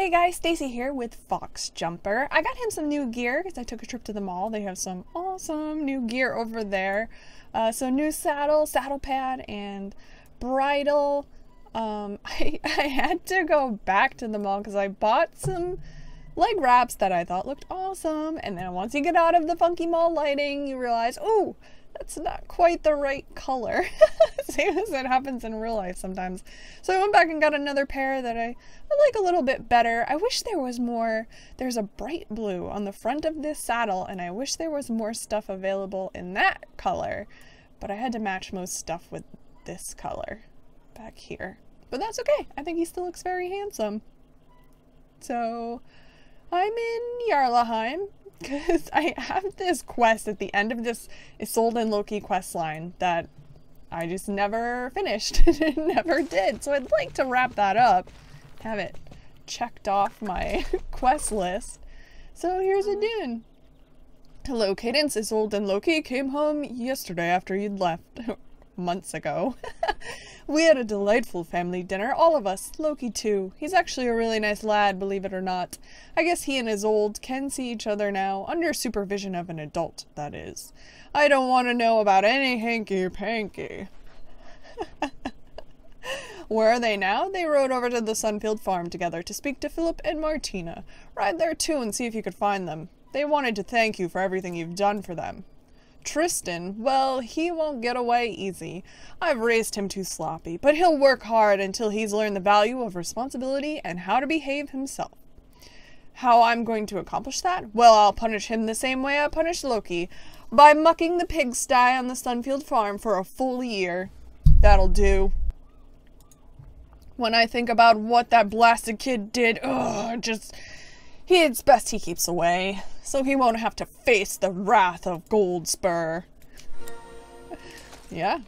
Hey guys, Stacy here with Fox Jumper. I got him some new gear because I took a trip to the mall. They have some awesome new gear over there. Uh, so new saddle, saddle pad, and bridle. Um, I, I had to go back to the mall because I bought some leg wraps that I thought looked awesome. And then once you get out of the funky mall lighting, you realize, oh, that's not quite the right color. Same as it happens in real life sometimes. So I went back and got another pair that I, I like a little bit better. I wish there was more. There's a bright blue on the front of this saddle, and I wish there was more stuff available in that color. But I had to match most stuff with this color back here. But that's okay. I think he still looks very handsome. So I'm in Jarlaheim because I have this quest at the end of this Isolde and Loki quest line that I just never finished. never did. So I'd like to wrap that up. Have it checked off my quest list. So here's a mm-hmm. dune. Hello, Cadence. Isolde and Loki came home yesterday after you'd left. Months ago. we had a delightful family dinner, all of us, Loki too. He's actually a really nice lad, believe it or not. I guess he and Isolde can see each other now, under supervision of an adult, that is. I don't want to know about any hanky-panky. Where are they now? They rode over to the Sunfield farm together to speak to Philip and Martina. Ride there too and see if you could find them. They wanted to thank you for everything you've done for them. Tristan, well, he won't get away easy. I've raised him too sloppy, but he'll work hard until he's learned the value of responsibility and how to behave himself. How I'm going to accomplish that? Well, I'll punish him the same way I punished Loki, by mucking the pigsty on the Sunfield farm for a full year. That'll do. When I think about what that blasted kid did, ugh, just it's best he keeps away, so he won't have to face the wrath of Goldspur. yeah.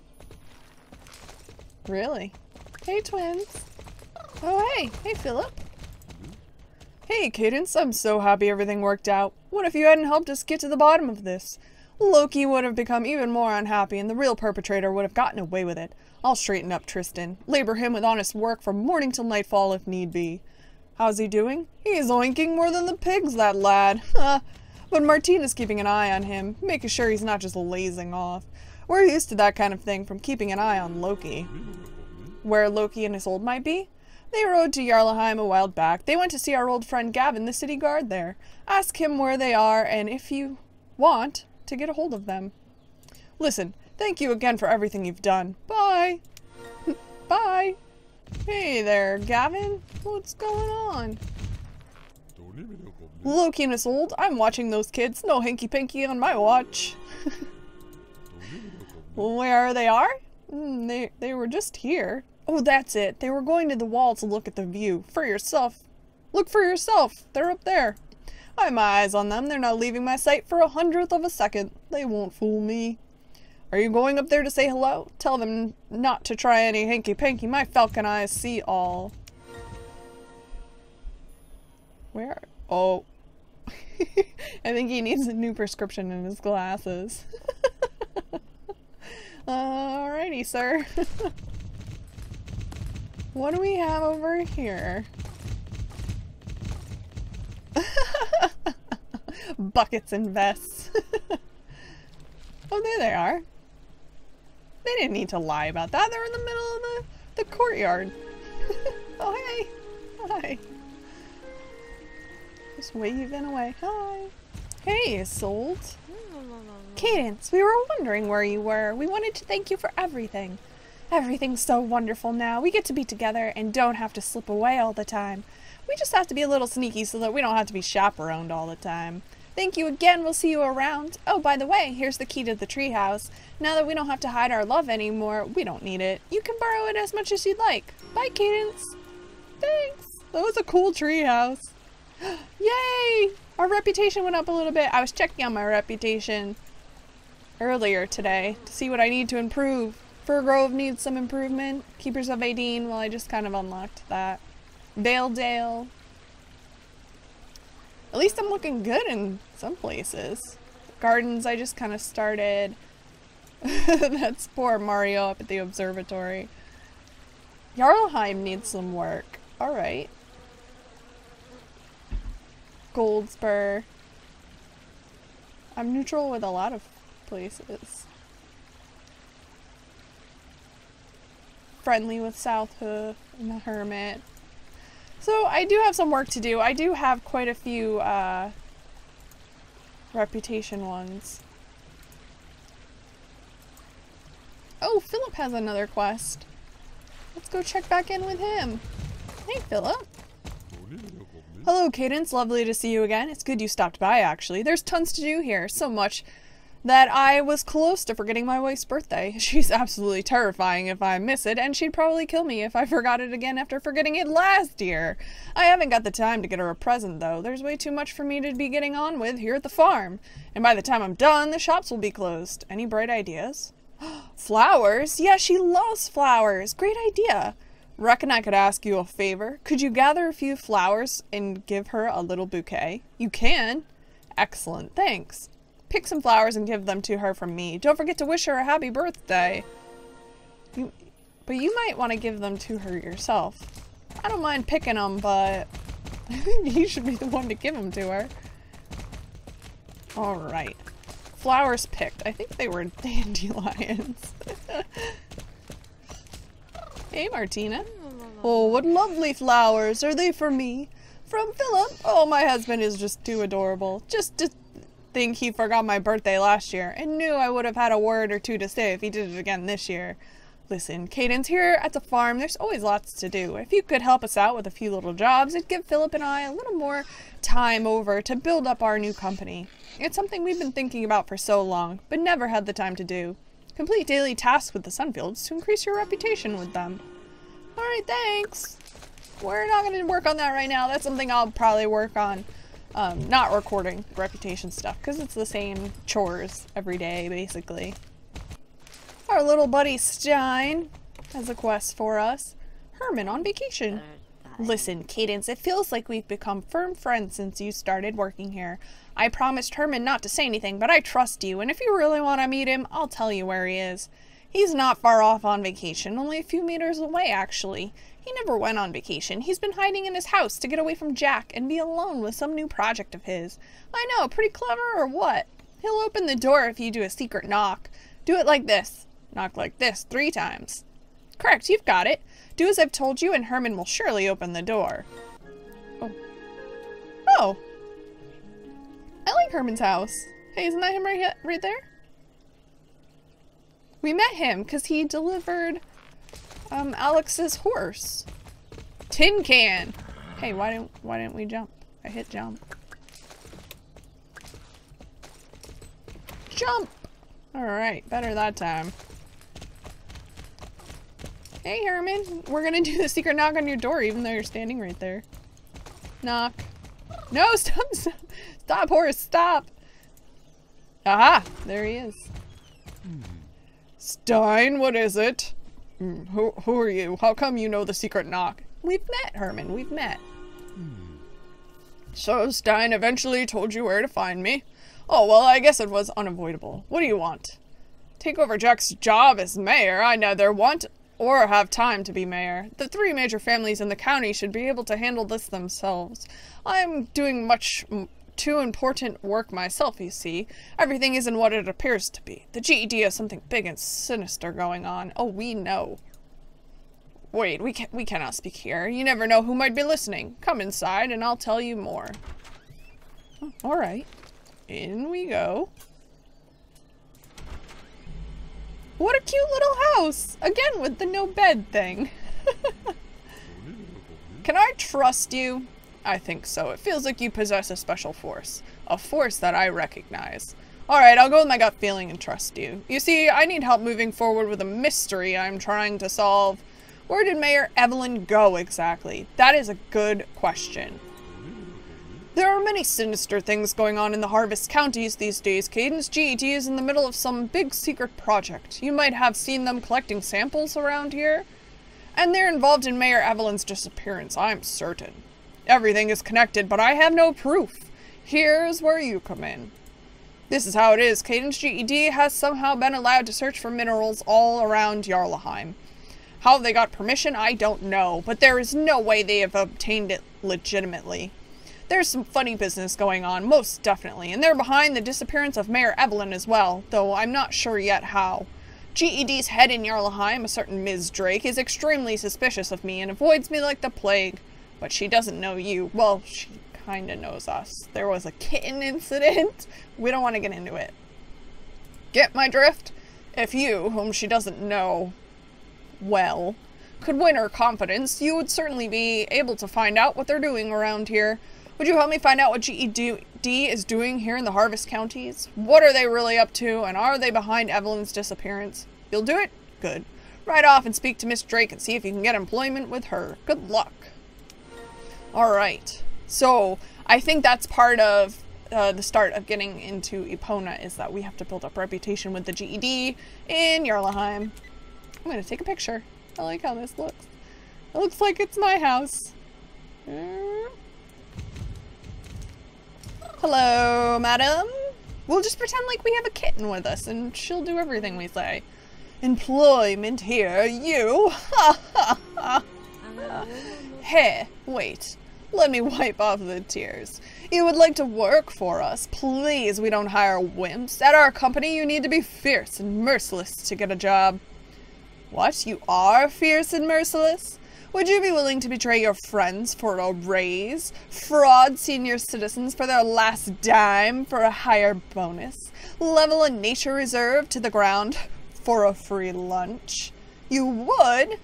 Really? Hey, twins. Oh, hey. Hey, Philip. Hey, Cadence. I'm so happy everything worked out. What if you hadn't helped us get to the bottom of this? Loki would have become even more unhappy, and the real perpetrator would have gotten away with it. I'll straighten up Tristan. Labor him with honest work from morning till nightfall if need be. How's he doing? He's oinking more than the pigs, that lad. but Martina's keeping an eye on him, making sure he's not just lazing off. We're used to that kind of thing from keeping an eye on Loki. Where Loki and Isolde might be? They rode to Jarlaheim a while back. They went to see our old friend Gavin, the city guard there. Ask him where they are, and if you want, to get a hold of them. Listen, thank you again for everything you've done. Bye! Bye! Hey there, Gavin. What's going on? Loki and Isolde. I'm watching those kids. No hanky-panky on my watch. Where they are? Mm, they, they were just here. Oh, that's it. They were going to the wall to look at the view. For yourself. Look for yourself. They're up there. I have my eyes on them. They're not leaving my sight for a hundredth of a second. They won't fool me. Are you going up there to say hello? Tell them not to try any hanky-panky. My falcon eyes see all. Where? Oh. I think he needs a new prescription in his glasses. Alrighty, sir. what do we have over here? Buckets and vests. oh, there they are. They didn't need to lie about that. They're in the middle of the, the courtyard. oh, hey. Hi. Just waving away. Hi. Hey, Isolde. Cadence, we were wondering where you were. We wanted to thank you for everything. Everything's so wonderful now. We get to be together and don't have to slip away all the time. We just have to be a little sneaky so that we don't have to be chaperoned all the time. Thank you again. We'll see you around. Oh, by the way, here's the key to the treehouse. Now that we don't have to hide our love anymore, we don't need it. You can borrow it as much as you'd like. Bye, Cadence. Thanks. That was a cool treehouse. Yay! Our reputation went up a little bit. I was checking on my reputation earlier today to see what I need to improve. Fir Grove needs some improvement. Keepers of Aideen, well, I just kind of unlocked that. Valedale, at least I'm looking good in some places. Gardens, I just kind of started. That's poor Mario up at the observatory. Jarlheim needs some work. Alright. Goldspur. I'm neutral with a lot of places. Friendly with South Hoof and the Hermit. So I do have some work to do. I do have quite a few uh, reputation ones. Oh, Philip has another quest. Let's go check back in with him. Hey, Philip. Hello, Cadence. Lovely to see you again. It's good you stopped by, actually. There's tons to do here. So much that I was close to forgetting my wife's birthday. She's absolutely terrifying if I miss it, and she'd probably kill me if I forgot it again after forgetting it last year. I haven't got the time to get her a present, though. There's way too much for me to be getting on with here at the farm. And by the time I'm done, the shops will be closed. Any bright ideas? flowers? Yeah, she loves flowers. Great idea. Reckon I could ask you a favor. Could you gather a few flowers and give her a little bouquet? You can. Excellent, thanks. Pick some flowers and give them to her from me. Don't forget to wish her a happy birthday. You, but you might want to give them to her yourself. I don't mind picking them, but I think you should be the one to give them to her. Alright. Flowers picked. I think they were dandelions. Hey, Martina. Oh, what lovely flowers. Are they for me? From Philip. Oh, my husband is just too adorable. Just to think he forgot my birthday last year and knew I would have had a word or two to say if he did it again this year. Listen, Cadence, here at the farm, there's always lots to do. If you could help us out with a few little jobs, it'd give Philip and I a little more time over to build up our new company. It's something we've been thinking about for so long, but never had the time to do. Complete daily tasks with the Sunfields to increase your reputation with them. Alright, thanks. We're not going to work on that right now. That's something I'll probably work on. Um, not recording reputation stuff, because it's the same chores every day, basically. Our little buddy Stein has a quest for us. Herman on vacation. Listen, Cadence, it feels like we've become firm friends since you started working here. I promised Herman not to say anything, but I trust you, and if you really want to meet him, I'll tell you where he is. He's not far off on vacation, only a few meters away, actually. He never went on vacation. He's been hiding in his house to get away from Jack and be alone with some new project of his. I know, pretty clever or what? He'll open the door if you do a secret knock. Do it like this. Knock like this three times. Correct, you've got it. Do as I've told you and Herman will surely open the door. Oh. Oh. I like Herman's house. Hey, isn't that him right, right there? We met him because he delivered um, Alex's horse. Tin can. Hey, why didn't why didn't we jump? I hit jump. Jump! Alright, better that time. Hey, Herman. We're gonna do the secret knock on your door, even though you're standing right there. Knock. No, stop, stop. Stop, horse, stop. Aha, there he is. Stein, what is it? Who, who are you? How come you know the secret knock? We've met, Herman, we've met. So Stein eventually told you where to find me? Oh, well, I guess it was unavoidable. What do you want? Take over Jack's job as mayor? I neither want or have time to be mayor. The three major families in the county should be able to handle this themselves. I'm doing much too important work myself, you see. Everything isn't what it appears to be. The GED has something big and sinister going on. Oh, we know. Wait, we, can we cannot speak here. You never know who might be listening. Come inside and I'll tell you more. Hmm, oh, Alright. In we go. What a cute little house! Again with the no bed thing. Can I trust you? I think so. It feels like you possess a special force. A force that I recognize. Alright, I'll go with my gut feeling and trust you. You see, I need help moving forward with a mystery I'm trying to solve. Where did Mayor Evelyn go exactly? That is a good question. There are many sinister things going on in the Harvest counties these days. Cadence GED is in the middle of some big secret project. You might have seen them collecting samples around here. And they're involved in Mayor Evelyn's disappearance, I'm certain. Everything is connected, but I have no proof. Here's where you come in. This is how it is. Cadence GED has somehow been allowed to search for minerals all around Jarlaheim. How they got permission, I don't know, but there is no way they have obtained it legitimately. There's some funny business going on, most definitely, and they're behind the disappearance of Mayor Evelyn as well, though I'm not sure yet how. GED's head in Jarlheim, a certain Ms. Drake, is extremely suspicious of me and avoids me like the plague. But she doesn't know you. Well, she kinda knows us. There was a kitten incident. We don't want to get into it. Get my drift? If you, whom she doesn't know well, could win her confidence, you would certainly be able to find out what they're doing around here. Would you help me find out what GED is doing here in the Harvest Counties? What are they really up to, and are they behind Evelyn's disappearance? You'll do it? Good. Ride off and speak to Miss Drake and see if you can get employment with her. Good luck. Alright. So, I think that's part of uh, the start of getting into Epona is that we have to build up reputation with the GED in Jarlheim. I'm gonna take a picture. I like how this looks. It looks like it's my house. Hello, madam. We'll just pretend like we have a kitten with us and she'll do everything we say. Employment here, you! Ha ha ha! Hey, wait. Let me wipe off the tears. You would like to work for us. Please, we don't hire wimps. At our company, you need to be fierce and merciless to get a job. What? You are fierce and merciless? Would you be willing to betray your friends for a raise? Fraud senior citizens for their last dime for a higher bonus? Level a nature reserve to the ground for a free lunch? You would?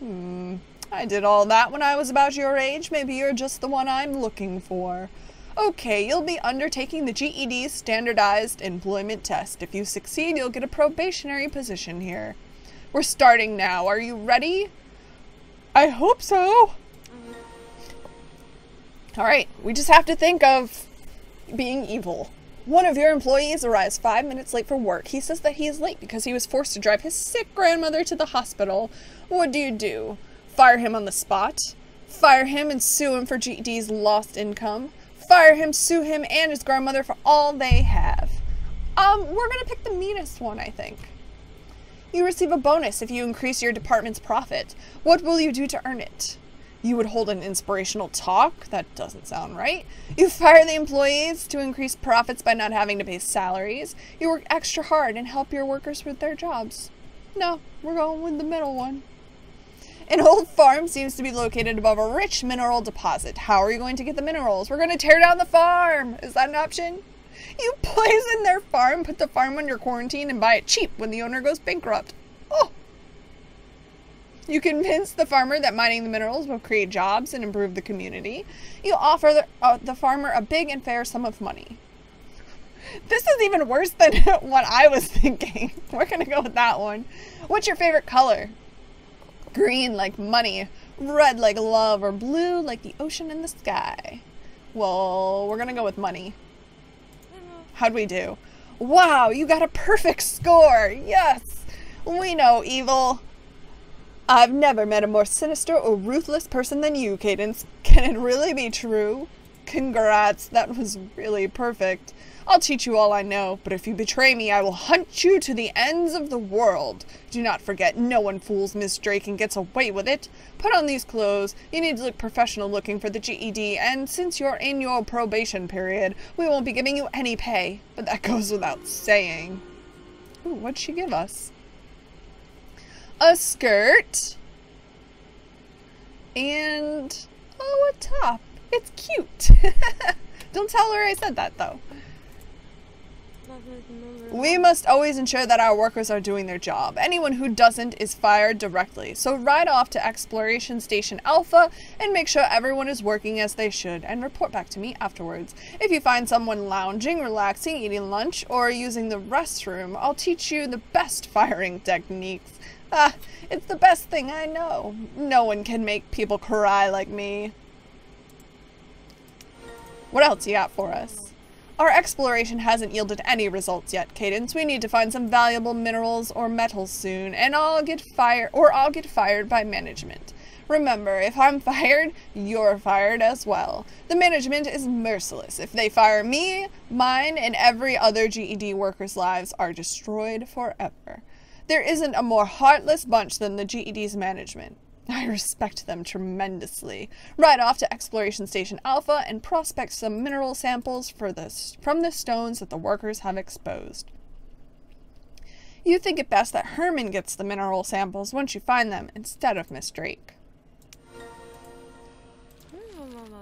Hmm. I did all that when I was about your age. Maybe you're just the one I'm looking for. Okay, you'll be undertaking the GED standardized employment test. If you succeed, you'll get a probationary position here. We're starting now. Are you ready? I hope so. Alright, we just have to think of being evil. One of your employees arrives five minutes late for work. He says that he is late because he was forced to drive his sick grandmother to the hospital. What do you do? Fire him on the spot. Fire him and sue him for GED's lost income. Fire him, sue him, and his grandmother for all they have. Um, we're gonna pick the meanest one, I think. You receive a bonus if you increase your department's profit. What will you do to earn it? You would hold an inspirational talk. That doesn't sound right. You fire the employees to increase profits by not having to pay salaries. You work extra hard and help your workers with their jobs. No, we're going with the middle one. An old farm seems to be located above a rich mineral deposit. How are you going to get the minerals? We're going to tear down the farm. Is that an option? You poison their farm, put the farm under quarantine, and buy it cheap when the owner goes bankrupt. Oh! You convince the farmer that mining the minerals will create jobs and improve the community. You offer the, uh, the farmer a big and fair sum of money. This is even worse than what I was thinking. We're going to go with that one. What's your favorite color? Green like money, red like love, or blue like the ocean and the sky. Well, we're gonna go with money. How'd we do? Wow, you got a perfect score! Yes! We know evil. I've never met a more sinister or ruthless person than you, Cadence. Can it really be true? Congrats, that was really perfect. I'll teach you all I know, but if you betray me, I will hunt you to the ends of the world. Do not forget, no one fools Miss Drake and gets away with it. Put on these clothes. You need to look professional looking for the GED, and since you're in your probation period, we won't be giving you any pay. But that goes without saying. Ooh, what'd she give us? A skirt. And, oh, a top. It's cute. Don't tell her I said that, though. We must always ensure that our workers are doing their job. Anyone who doesn't is fired directly. So ride off to Exploration Station Alpha and make sure everyone is working as they should and report back to me afterwards. If you find someone lounging, relaxing, eating lunch, or using the restroom, I'll teach you the best firing techniques. Ah, it's the best thing I know. No one can make people cry like me. What else you got for us? Our exploration hasn't yielded any results yet, Cadence. We need to find some valuable minerals or metals soon, and I'll get fired or I'll get fired by management. Remember, if I'm fired, you're fired as well. The management is merciless. If they fire me, mine and every other GED worker's lives are destroyed forever. There isn't a more heartless bunch than the GED's management. I respect them tremendously. Ride off to Exploration Station Alpha and prospect some mineral samples for the, from the stones that the workers have exposed. You think it best that Herman gets the mineral samples once you find them instead of Miss Drake.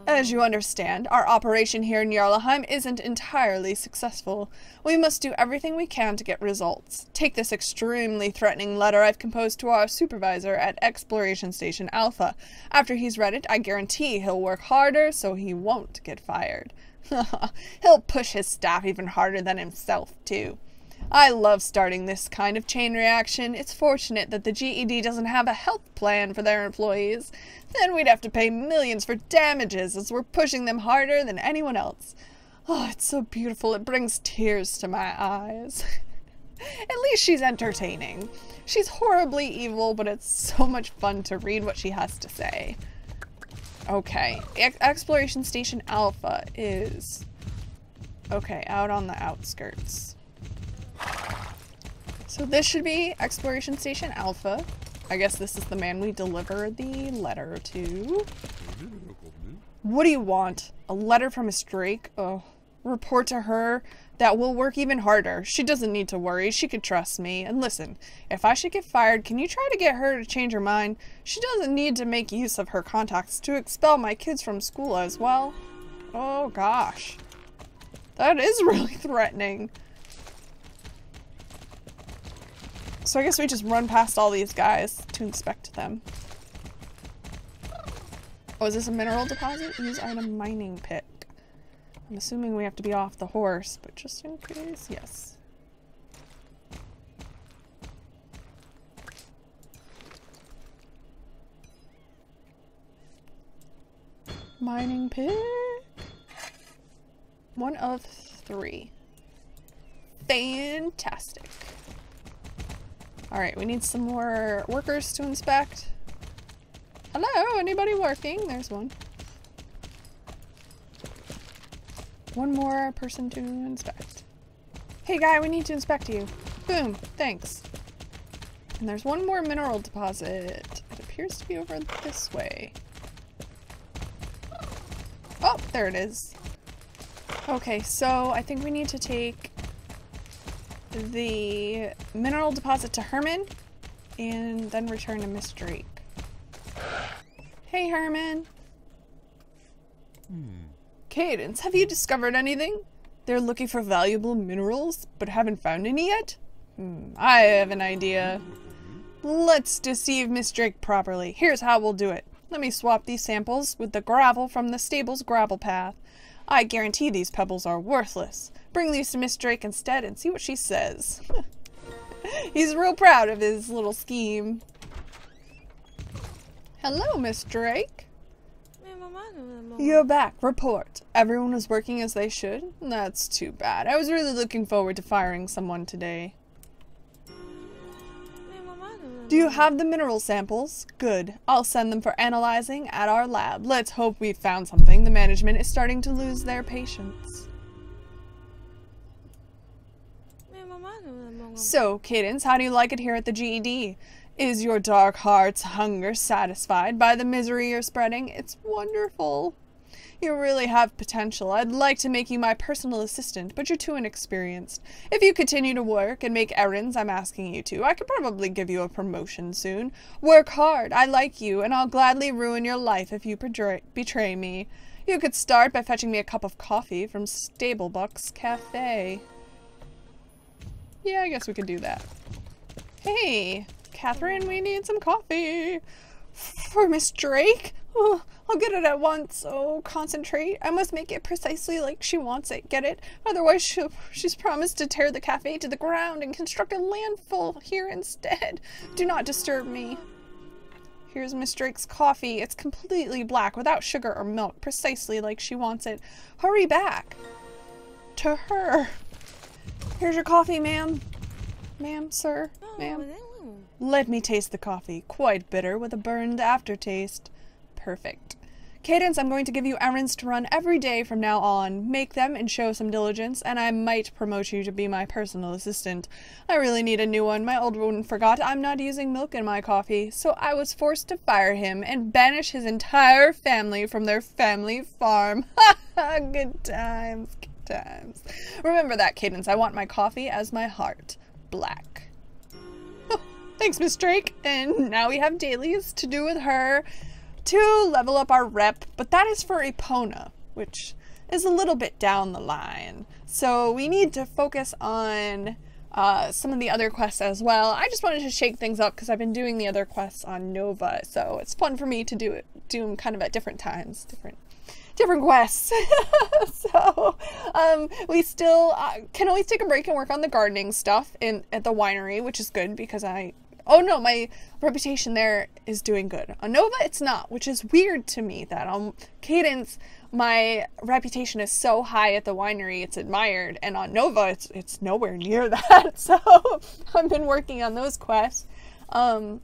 As you understand, our operation here in Jarlaheim isn't entirely successful. We must do everything we can to get results. Take this extremely threatening letter I've composed to our supervisor at Exploration Station Alpha. After he's read it, I guarantee he'll work harder so he won't get fired. he'll push his staff even harder than himself, too. I love starting this kind of chain reaction. It's fortunate that the GED doesn't have a health plan for their employees. Then we'd have to pay millions for damages as we're pushing them harder than anyone else. Oh, it's so beautiful. It brings tears to my eyes. At least she's entertaining. She's horribly evil, but it's so much fun to read what she has to say. Okay, Exploration Station Alpha is... Okay, out on the outskirts. So this should be Exploration Station Alpha. I guess this is the man we deliver the letter to. What do you want? A letter from Miss Drake? Oh, report to her that will work even harder. She doesn't need to worry. She could trust me. And listen, if I should get fired, can you try to get her to change her mind? She doesn't need to make use of her contacts to expel my kids from school as well. Oh gosh. That is really threatening. So I guess we just run past all these guys to inspect them. Oh, is this a mineral deposit? Use item mining pick. I'm assuming we have to be off the horse, but just in case, yes. Mining pick. One of three. Fantastic. Alright, we need some more workers to inspect. Hello, anybody working? There's one. One more person to inspect. Hey guy, we need to inspect you. Boom, thanks. And there's one more mineral deposit. It appears to be over this way. Oh, there it is. Okay, so I think we need to take the mineral deposit to Herman and then return to Miss Drake. Hey, Herman. Hmm. Cadence, have you discovered anything? They're looking for valuable minerals, but haven't found any yet? Hmm, I have an idea. Let's deceive Miss Drake properly. Here's how we'll do it. Let me swap these samples with the gravel from the stable's gravel path. I guarantee these pebbles are worthless. Bring these to Miss Drake instead and see what she says. He's real proud of his little scheme. Hello, Miss Drake. You're back. Report. Everyone was working as they should? That's too bad. I was really looking forward to firing someone today. Do you have the mineral samples? Good. I'll send them for analyzing at our lab. Let's hope we've found something. The management is starting to lose their patience. So, Cadence, how do you like it here at the GED? Is your dark heart's hunger satisfied by the misery you're spreading? It's wonderful. You really have potential. I'd like to make you my personal assistant, but you're too inexperienced. If you continue to work and make errands I'm asking you to, I could probably give you a promotion soon. Work hard. I like you, and I'll gladly ruin your life if you betray me. You could start by fetching me a cup of coffee from Stablebuck's Cafe. Yeah, I guess we could do that. Hey, Catherine, we need some coffee. For Miss Drake? Oh, I'll get it at once. Oh, concentrate. I must make it precisely like she wants it. Get it? Otherwise, she'll—she's promised to tear the cafe to the ground and construct a landfill here instead. Do not disturb me. Here's Miss Drake's coffee. It's completely black, without sugar or milk, precisely like she wants it. Hurry back. To her. Here's your coffee, ma'am. Ma'am, sir, oh, ma'am. Let me taste the coffee. Quite bitter, with a burned aftertaste. Perfect. Cadence, I'm going to give you errands to run every day from now on. Make them and show some diligence, and I might promote you to be my personal assistant. I really need a new one. My old one forgot I'm not using milk in my coffee, so I was forced to fire him and banish his entire family from their family farm. Ha ha! Good times, times. Remember that, Cadence. I want my coffee as my heart. Black. Thanks, Miss Drake. And now we have dailies to do with her to level up our rep, but that is for Epona, which is a little bit down the line. So we need to focus on uh, some of the other quests as well. I just wanted to shake things up because I've been doing the other quests on Nova, so it's fun for me to do it, do them kind of at different times, different different quests. so um, we still uh, can always take a break and work on the gardening stuff in at the winery, which is good because I oh no, my reputation there is doing good. On Nova, it's not, which is weird to me that on Cadence, my reputation is so high at the winery, it's admired, and on Nova, it's it's nowhere near that. So I've been working on those quests. Um,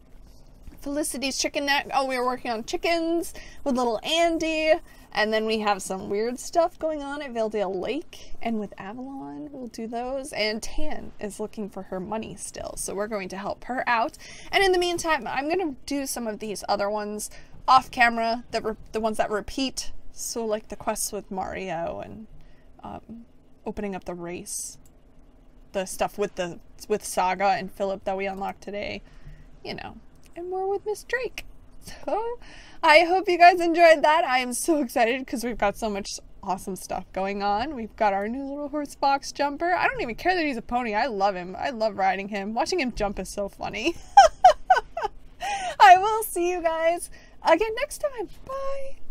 Felicity's chicken neck. Oh, we were working on chickens with little Andy. And then we have some weird stuff going on at Valedale Lake and with Avalon, we'll do those. And Tan is looking for her money still, so we're going to help her out. And in the meantime, I'm going to do some of these other ones off camera, the, the ones that repeat. So like the quests with Mario and um, opening up the race. The stuff with the with Saga and Philip that we unlocked today. You know, and more with Miss Drake. So I hope you guys enjoyed that. I am so excited because we've got so much awesome stuff going on. We've got our new little horse Foxjumper. I don't even care that he's a pony. I love him. I love riding him. Watching him jump is so funny. I will see you guys again next time. Bye.